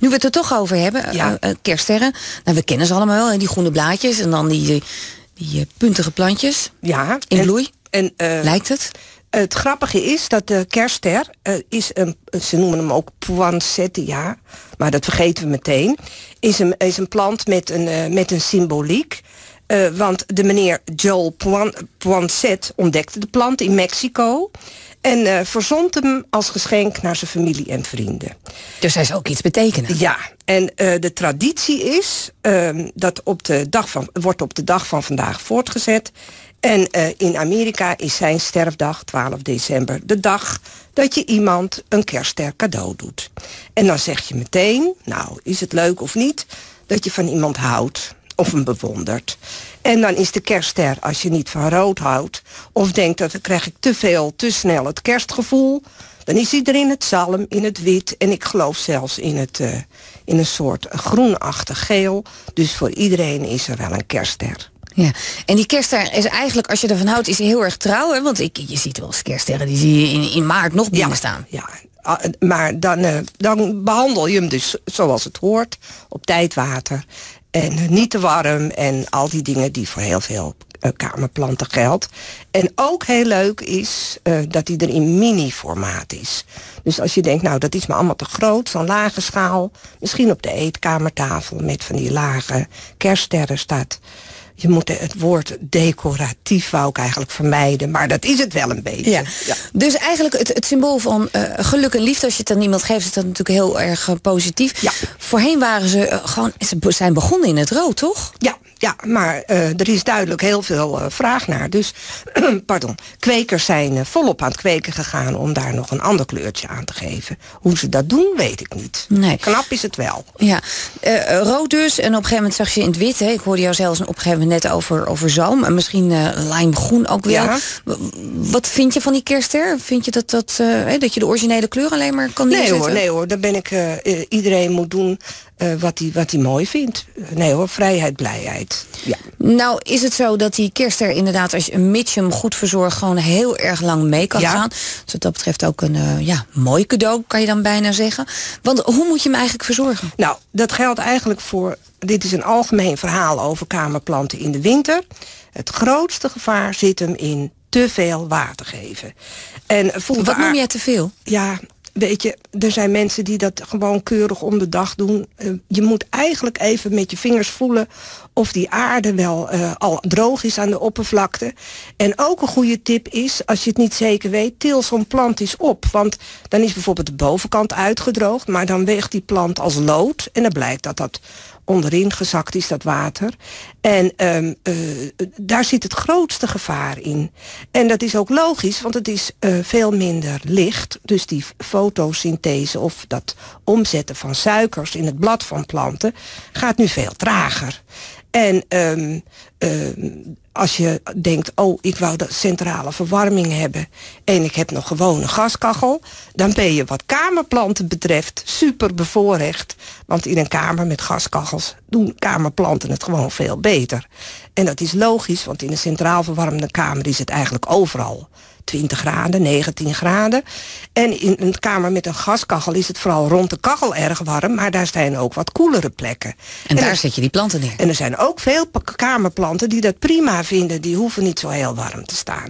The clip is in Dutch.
Nu we het er toch over hebben, Ja. eh, eh, kerststerren. Nou, we kennen ze allemaal wel, hè, die groene blaadjes en dan die, die, die, eh, puntige plantjes. Ja. In en- bloei, En, eh, lijkt het. Het grappige is dat de kerstster eh, is een, ze noemen hem ook poinsettia, maar dat vergeten we meteen, is een, is een plant met een, eh, met een symboliek. Eh, want de meneer Joel Poin, Poinsett ontdekte de plant in Mexico en eh, verzond hem als geschenk naar zijn familie en vrienden. Dus hij zou ook iets betekenen. Ja, en eh, de traditie is ehm, dat op de dag van, wordt op de dag van vandaag voortgezet. En in Amerika is zijn sterfdag, 12 december, de dag dat je iemand een kerstster cadeau doet. En dan zeg je meteen, nou, is het leuk of niet, dat je van iemand houdt of hem bewondert. En dan is de kerstster, als je niet van rood houdt... of denkt dat dan krijg ik te veel, te snel het kerstgevoel... dan is hij er in het zalm, in het wit... en ik geloof zelfs in, het, eh, in een soort groenachtig geel. Dus voor iedereen is er wel een kerstster. Ja. En die kerstster is eigenlijk, als je ervan houdt, is hij heel erg trouw. Hè? Want ik, je ziet wel eens kerststerren, die zie je in, in maart nog binnen staan. Ja, ah, maar dan, eh, dan behandel je hem dus zoals het hoort, op tijd water. En eh, niet te warm en al die dingen die voor heel veel eh, kamerplanten geldt. En ook heel leuk is eh, dat hij er in mini-formaat is. Dus als je denkt, nou dat is me allemaal te groot, zo'n lage schaal. Misschien op de eetkamertafel met van die lage kerststerren staat. Je moet het woord decoratief wou ik eigenlijk vermijden. Maar dat is het wel een beetje. Ja. Dus eigenlijk het, het symbool van eh, geluk en liefde, als je het aan iemand geeft, is dat natuurlijk heel erg eh, positief. Ja. Voorheen waren ze eh, gewoon, ze zijn begonnen in het rood, toch? Ja, ja maar eh, er is duidelijk heel veel eh, vraag naar. Dus, pardon, kwekers zijn volop aan het kweken gegaan... om daar nog een ander kleurtje aan te geven. Hoe ze dat doen, weet ik niet. Nee. Knap is het wel. Ja, rood dus. En op een gegeven moment zag je in het wit. Hè. Ik hoorde jou zelfs op een gegeven moment net over, over zalm. En misschien eh limegroen ook wel. Ja. W- Wat vind je van die kerstster? Vind je dat, dat, hè, dat je de originele kleur alleen maar kan Nee neerzetten? hoor, nee hoor, dan ben ik... eh, iedereen moet doen wat hij wat hij mooi vindt. Nee hoor, vrijheid, blijheid. Ja. Nou is het zo dat die kerstster inderdaad, als je een hem goed verzorgt, gewoon heel erg lang mee kan Ja. gaan. Dus wat dat betreft ook een ja, mooi cadeau, kan je dan bijna zeggen. Want hoe moet je hem eigenlijk verzorgen? Nou, dat geldt eigenlijk voor... Dit is een algemeen verhaal over kamerplanten in de winter. Het grootste gevaar zit hem in te veel water geven. En Wat noem jij te veel? Ja, weet je, er zijn mensen die dat gewoon keurig om de dag doen. Eh, je moet eigenlijk even met je vingers voelen of die aarde wel eh, al droog is aan de oppervlakte. En ook een goede tip is, als je het niet zeker weet, til zo'n plant eens op. Want dan is bijvoorbeeld de bovenkant uitgedroogd, maar dan weegt die plant als lood. En dan blijkt dat dat onderin gezakt is, dat water. En ehm, eh, daar zit het grootste gevaar in. En dat is ook logisch, want het is eh, veel minder licht. Dus die fotosynthese of dat omzetten van suikers in het blad van planten gaat nu veel trager. En ehm, ehm, als je denkt, oh, ik wou de centrale verwarming hebben en ik heb nog gewoon een gaskachel, dan ben je wat kamerplanten betreft super bevoorrecht. Want in een kamer met gaskachels doen kamerplanten het gewoon veel beter. En dat is logisch, want in een centraal verwarmde kamer is het eigenlijk overal 20 graden, 19 graden. En in een kamer met een gaskachel is het vooral rond de kachel erg warm, maar daar zijn ook wat koelere plekken. En, daar zet je die planten neer. en er zijn ook veel kamerplanten die dat prima vinden. Die hoeven niet zo heel warm te staan.